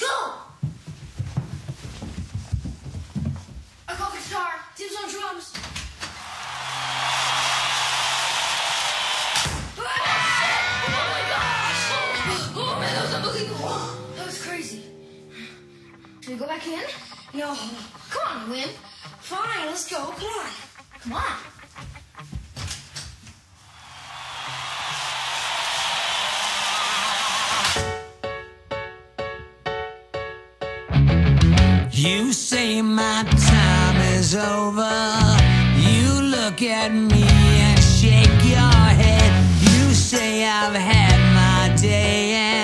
Go. I call guitar. Tim's on drums. Ah! Oh my gosh! Oh unbelievable. That was crazy. Should we go back in? No. Come on, Wim. Fine, let's go. Come on. Come on. You say my time is over. You look at me and shake your head. You say I've had my day.